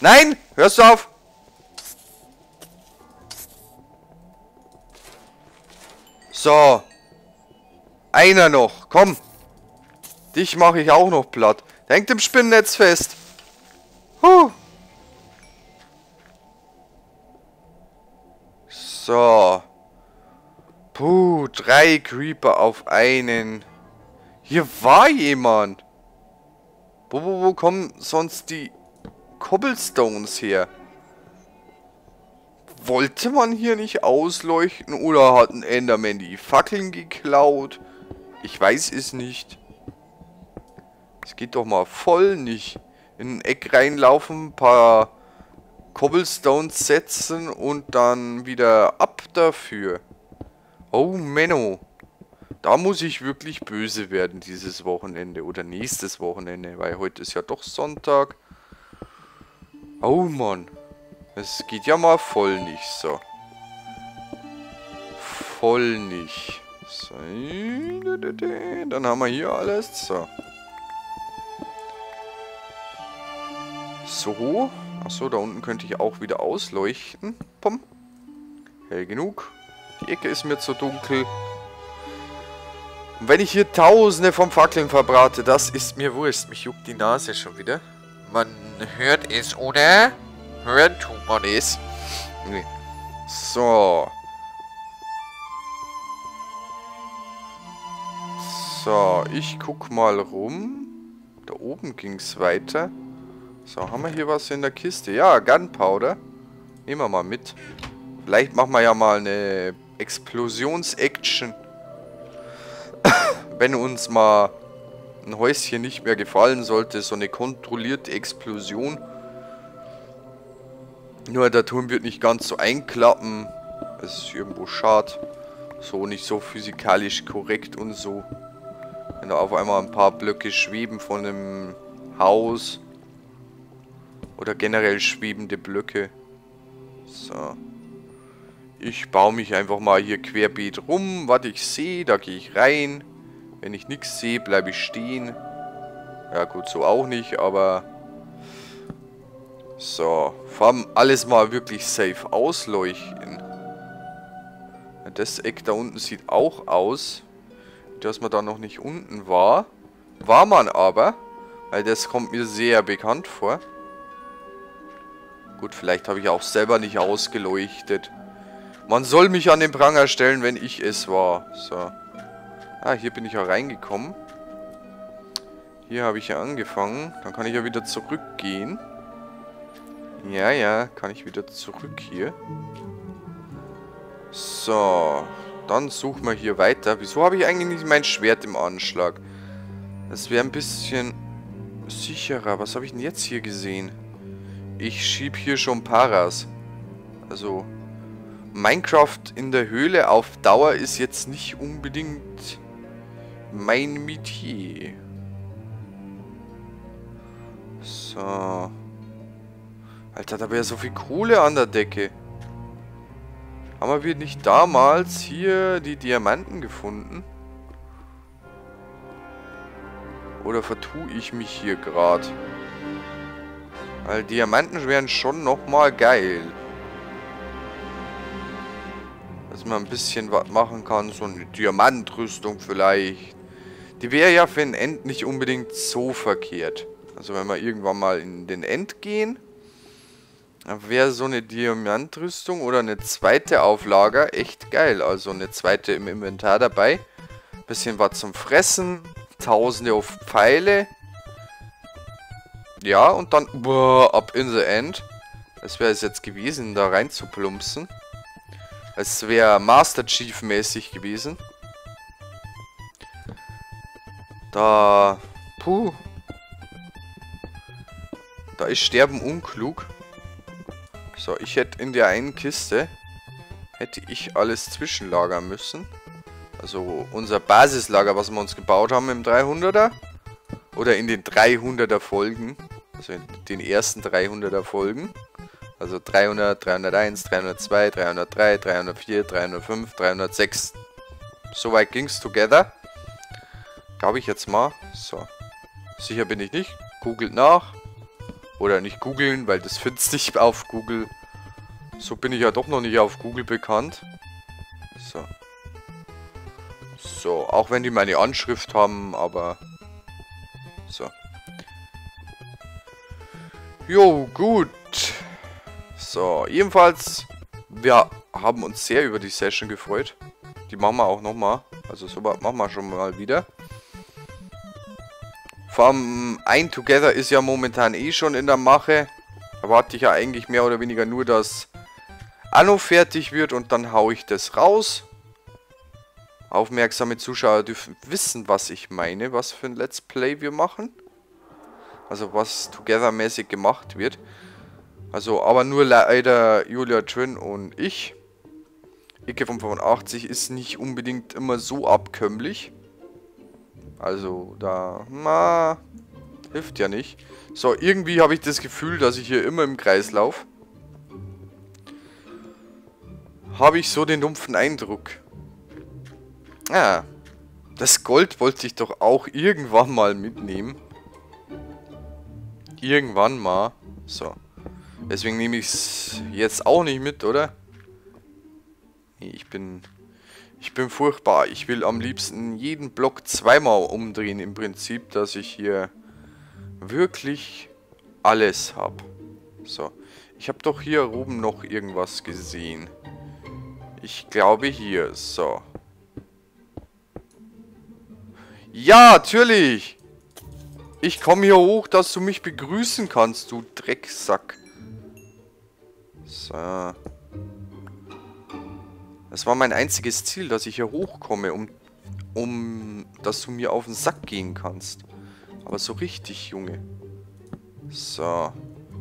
Nein! Hörst du auf? So. Einer noch. Komm. Dich mache ich auch noch platt. Hängt im Spinnennetz fest. Huh. So. Puh, drei Creeper auf einen. Hier war jemand. Wo, wo, wo kommen sonst die Cobblestones her? Wollte man hier nicht ausleuchten oder hat ein Enderman die Fackeln geklaut? Ich weiß es nicht. Es geht doch mal voll nicht. In ein Eck reinlaufen, ein paar Cobblestones setzen und dann wieder ab dafür. Oh, Menno. Da muss ich wirklich böse werden dieses Wochenende oder nächstes Wochenende, weil heute ist ja doch Sonntag. Oh Mann. Es geht ja mal voll nicht so. Voll nicht. So. Dann haben wir hier alles. So. So. Achso, da unten könnte ich auch wieder ausleuchten. Pum. Hell genug. Die Ecke ist mir zu dunkel. Und wenn ich hier tausende von Fackeln verbrate, das ist mir wurscht. Mich juckt die Nase schon wieder. Man hört es, oder? Hören tut man es. Nee. So. So, ich guck mal rum. Da oben ging es weiter. So, haben wir hier was in der Kiste? Ja, Gunpowder. Nehmen wir mal mit. Vielleicht machen wir ja mal eine Explosions-Action. Wenn uns mal ein Häuschen nicht mehr gefallen sollte, so eine kontrollierte Explosion. Nur der Turm wird nicht ganz so einklappen. Das ist irgendwo schade. So nicht so physikalisch korrekt und so. Wenn da auf einmal ein paar Blöcke schweben von einem Haus. Oder generell schwebende Blöcke. So. Ich baue mich einfach mal hier querbeet rum. Was ich sehe, da gehe ich rein. Wenn ich nichts sehe, bleibe ich stehen. Ja gut, so auch nicht, aber... So, allem alles mal wirklich safe ausleuchten. Das Eck da unten sieht auch aus, dass man da noch nicht unten war. War man aber, weil das kommt mir sehr bekannt vor. Gut, vielleicht habe ich auch selber nicht ausgeleuchtet. Man soll mich an den Pranger stellen, wenn ich es war. So. Ah, hier bin ich ja reingekommen. Hier habe ich ja angefangen. Dann kann ich ja wieder zurückgehen. Ja, ja, kann ich wieder zurück hier. So, dann suchen wir hier weiter. Wieso habe ich eigentlich nicht mein Schwert im Anschlag? Das wäre ein bisschen sicherer. Was habe ich denn jetzt hier gesehen? Ich schieb hier schon Paras. Also, Minecraft in der Höhle auf Dauer ist jetzt nicht unbedingt mein Metier. So. Alter, da wäre so viel Kohle an der Decke. Haben wir nicht damals hier die Diamanten gefunden? Oder vertue ich mich hier gerade? Weil Diamanten wären schon nochmal geil. Dass man ein bisschen was machen kann. So eine Diamantrüstung vielleicht. Die wäre ja für den End nicht unbedingt so verkehrt. Also wenn wir irgendwann mal in den End gehen, dann wäre so eine Diamantrüstung oder eine zweite Auflager echt geil. Also eine zweite im Inventar dabei. Bisschen was zum Fressen. Tausende auf Pfeile. Ja, und dann boah, up in the end. Das wäre es jetzt gewesen, da rein zu plumpsen. Es wäre Master Chief mäßig gewesen. Da... Puh. Da ist Sterben unklug. So, ich hätte in der einen Kiste... Hätte ich alles zwischenlagern müssen. Also unser Basislager, was wir uns gebaut haben im 300er. Oder in den 300er Folgen. Also in den ersten 300er Folgen. Also 300, 301, 302, 303, 304, 305, 306. Soweit ging's together. Glaube ich jetzt mal. So. Sicher bin ich nicht. Googelt nach. Oder nicht googeln, weil das findest nicht auf Google. So bin ich ja doch noch nicht auf Google bekannt. So. So, auch wenn die meine Anschrift haben, aber... So. Jo, gut. So, jedenfalls, wir haben uns sehr über die Session gefreut. Die machen wir auch nochmal. Also so machen wir schon mal wieder. Vor allem ein Together ist ja momentan eh schon in der Mache. Erwarte ich ja eigentlich mehr oder weniger nur, dass Anno fertig wird und dann haue ich das raus. Aufmerksame Zuschauer dürfen wissen, was ich meine, was für ein Let's Play wir machen. Also was Together-mäßig gemacht wird. Also, aber nur leider Julia Trin und ich. Icke von 85 ist nicht unbedingt immer so abkömmlich. Also, da, na, hilft ja nicht. So, irgendwie habe ich das Gefühl, dass ich hier immer im Kreis laufe. Habe ich so den dumpfen Eindruck. Ah, das Gold wollte ich doch auch irgendwann mal mitnehmen. Irgendwann mal. So. Deswegen nehme ich es jetzt auch nicht mit, oder? Nee, ich bin... Ich bin furchtbar. Ich will am liebsten jeden Block zweimal umdrehen im Prinzip, dass ich hier wirklich alles habe. So. Ich habe doch hier oben noch irgendwas gesehen. Ich glaube hier. So. Ja, natürlich. Ich komme hier hoch, dass du mich begrüßen kannst, du Drecksack. So. Das war mein einziges Ziel, dass ich hier hochkomme, um, um, dass du mir auf den Sack gehen kannst. Aber so richtig, Junge. So.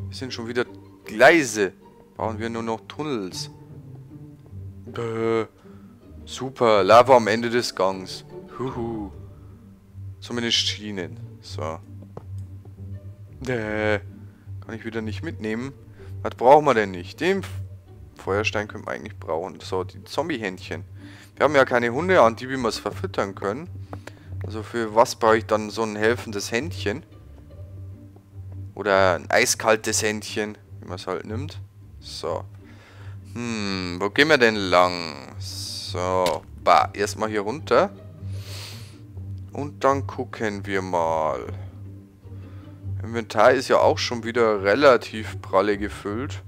Wir sind schon wieder Gleise. Bauen wir nur noch Tunnels. Bäh. Super. Lava am Ende des Gangs. Huhu. Zumindest Schienen. So. Äh, kann ich wieder nicht mitnehmen. Was brauchen wir denn nicht? Den Feuerstein können wir eigentlich brauchen. So, die Zombie-Händchen. Wir haben ja keine Hunde an, die wir es verfüttern können. Also für was brauche ich dann so ein helfendes Händchen? Oder ein eiskaltes Händchen, wie man es halt nimmt. So. Hm, wo gehen wir denn lang? So, bah, erstmal hier runter. Und dann gucken wir mal. Inventar ist ja auch schon wieder relativ pralle gefüllt.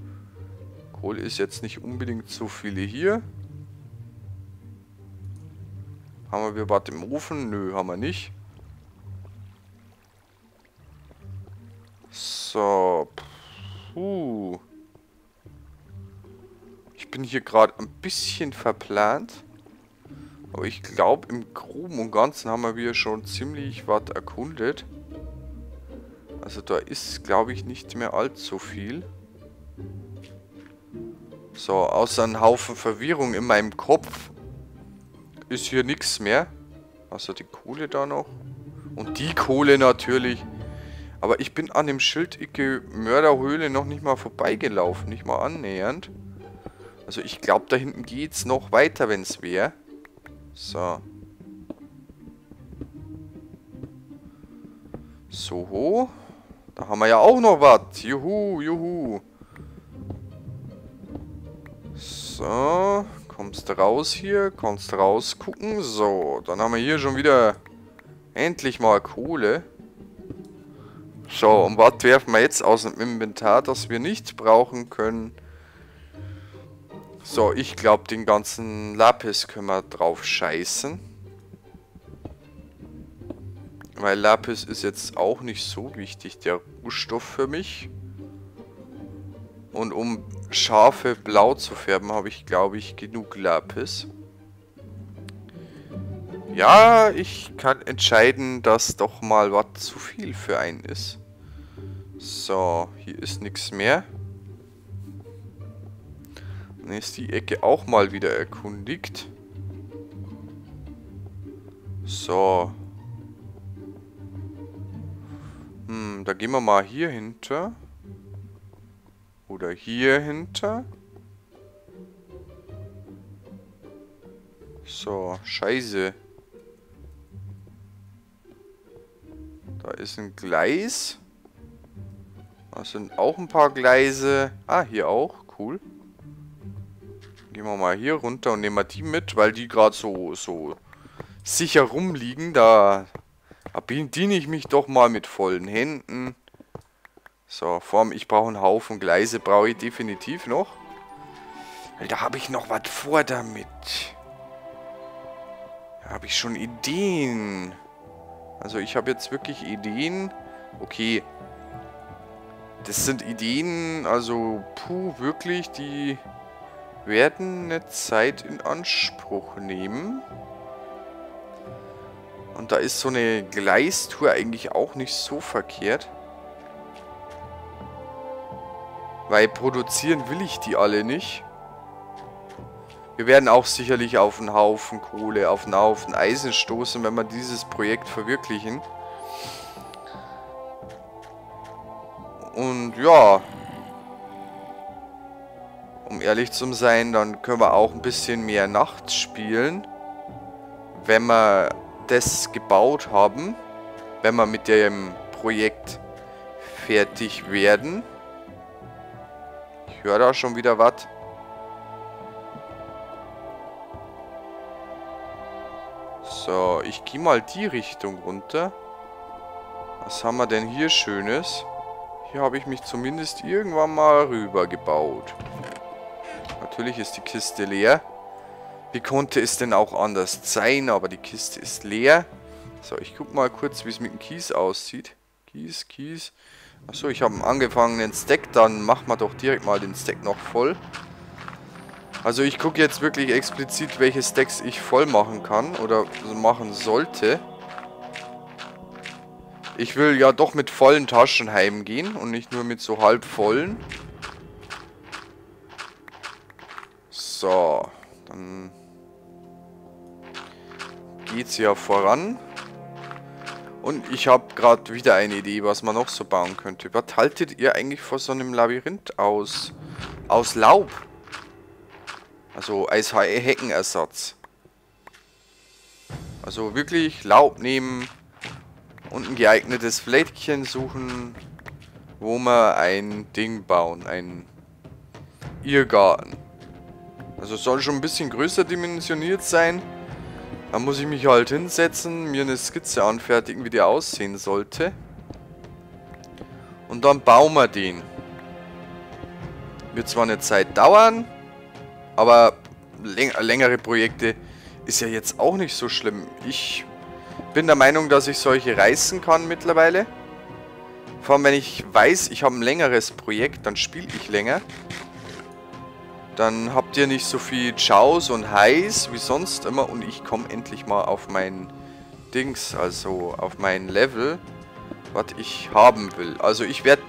Kohle ist jetzt nicht unbedingt so viele hier. Haben wir was im Ofen? Nö, haben wir nicht. So. Puh. Ich bin hier gerade ein bisschen verplant. Aber ich glaube, im Groben und Ganzen haben wir schon ziemlich was erkundet. Also da ist, glaube ich, nicht mehr allzu viel. So, außer ein Haufen Verwirrung in meinem Kopf ist hier nichts mehr. Außer die Kohle da noch. Und die Kohle natürlich. Aber ich bin an dem Schildicke Mörderhöhle noch nicht mal vorbeigelaufen. Nicht mal annähernd. Also ich glaube, da hinten geht es noch weiter, wenn es wäre. So. So. Da haben wir ja auch noch was. Juhu, juhu. So. Kommst raus hier. Kannst rausgucken. So. Dann haben wir hier schon wieder endlich mal Kohle. So, und was werfen wir jetzt aus dem Inventar, das wir nicht brauchen können? So, ich glaube, den ganzen Lapis können wir drauf scheißen. Weil Lapis ist jetzt auch nicht so wichtig, der Rohstoff für mich. Und um Schafe blau zu färben, habe ich, glaube ich, genug Lapis. Ja, ich kann entscheiden, dass doch mal was zu viel für einen ist. So, hier ist nichts mehr. Dann ist die Ecke auch mal wieder erkundigt. So. Hm, da gehen wir mal hier hinter. Oder hier hinter. So, scheiße. Da ist ein Gleis. Das sind auch ein paar Gleise. Ah, hier auch. Cool. Gehen wir mal hier runter und nehmen wir die mit, weil die gerade so, so sicher rumliegen. Da, da bediene ich mich doch mal mit vollen Händen. So, Form, ich brauche einen Haufen Gleise, brauche ich definitiv noch. Weil da habe ich noch was vor damit. Da habe ich schon Ideen. Also ich habe jetzt wirklich Ideen. Okay. Das sind Ideen, also puh, wirklich, die werden eine Zeit in Anspruch nehmen. Und da ist so eine Gleistour eigentlich auch nicht so verkehrt. Weil produzieren will ich die alle nicht. Wir werden auch sicherlich auf einen Haufen Kohle, auf einen Haufen Eisen stoßen, wenn wir dieses Projekt verwirklichen. Und ja, um ehrlich zu sein, dann können wir auch ein bisschen mehr nachts spielen, wenn wir das gebaut haben, wenn wir mit dem Projekt fertig werden. Ich höre da schon wieder was. So, ich gehe mal die Richtung runter. Was haben wir denn hier Schönes? Hier habe ich mich zumindest irgendwann mal rüber gebaut. Natürlich ist die Kiste leer. Wie konnte es denn auch anders sein? Aber die Kiste ist leer. So, ich guck mal kurz, wie es mit dem Kies aussieht. Kies, Kies. Achso, ich habe einen angefangenen Stack. Dann machen wir doch direkt mal den Stack noch voll. Also ich gucke jetzt wirklich explizit, welche Stacks ich voll machen kann. Oder machen sollte. Ich will ja doch mit vollen Taschen heimgehen. Und nicht nur mit so halb vollen. So. Dann geht's ja voran. Und ich habe gerade wieder eine Idee, was man noch so bauen könnte. Was haltet ihr eigentlich vor so einem Labyrinth aus, aus Laub? Also als Heckenersatz. Also wirklich Laub nehmen und ein geeignetes Flättchen suchen, wo wir ein Ding bauen. Ein Irrgarten. Also soll schon ein bisschen größer dimensioniert sein. Da muss ich mich halt hinsetzen, mir eine Skizze anfertigen, wie die aussehen sollte. Und dann bauen wir den. Wird zwar eine Zeit dauern, aber läng längere Projekte ist ja jetzt auch nicht so schlimm. Ich bin der Meinung, dass ich solche reißen kann mittlerweile. Vor allem, wenn ich weiß, ich habe ein längeres Projekt, dann spiele ich länger. Dann habt ihr nicht so viel Chaos und Highs wie sonst immer. Und ich komme endlich mal auf mein Dings, also auf mein Level, was ich haben will. Also ich werde,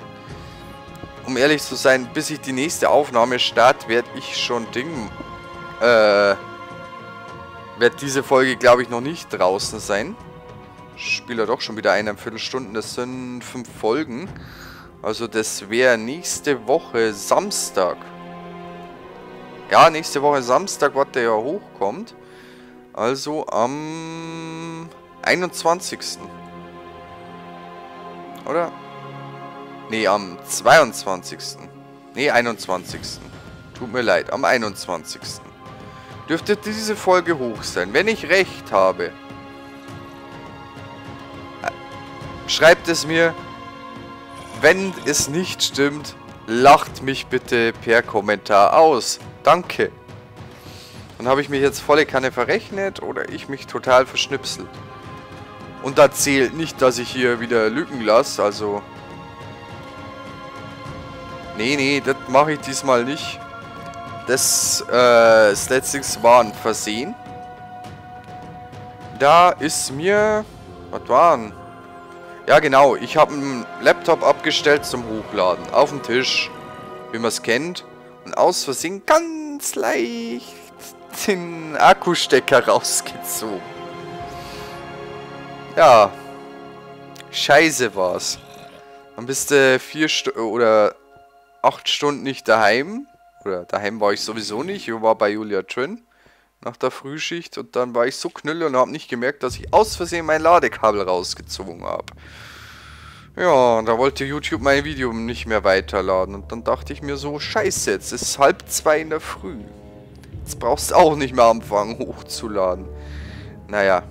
um ehrlich zu sein, bis ich die nächste Aufnahme starte, werde ich schon Ding, äh, wird diese Folge, glaube ich, noch nicht draußen sein. Spiele doch schon wieder eine Viertelstunde. Das sind fünf Folgen. Also das wäre nächste Woche Samstag. Ja, nächste Woche Samstag, was der ja hochkommt. Also am 21. Oder? Ne, am 22. Ne, 21. Tut mir leid, am 21. Dürfte diese Folge hoch sein. Wenn ich recht habe, schreibt es mir. Wenn es nicht stimmt, lacht mich bitte per Kommentar aus. Danke. Dann habe ich mich jetzt volle Kanne verrechnet oder ich mich total verschnipselt. Und da zählt nicht, dass ich hier wieder Lücken lasse, also... Nee, nee, das mache ich diesmal nicht. Das, äh, das letzte war ein Versehen. Da ist mir... Was waren? Ja, genau. Ich habe einen Laptop abgestellt zum Hochladen. Auf dem Tisch. Wie man es kennt. Und aus Versehen ganz leicht den Akkustecker rausgezogen. Ja. Scheiße war's. Dann bist du vier St oder acht Stunden nicht daheim. Oder daheim war ich sowieso nicht. Ich war bei Julia drin. Nach der Frühschicht. Und dann war ich so knülle und habe nicht gemerkt, dass ich aus Versehen mein Ladekabel rausgezogen habe. Ja, da wollte YouTube mein Video nicht mehr weiterladen. Und dann dachte ich mir so, scheiße, jetzt ist halb zwei in der Früh. Jetzt brauchst du auch nicht mehr anfangen hochzuladen. Naja,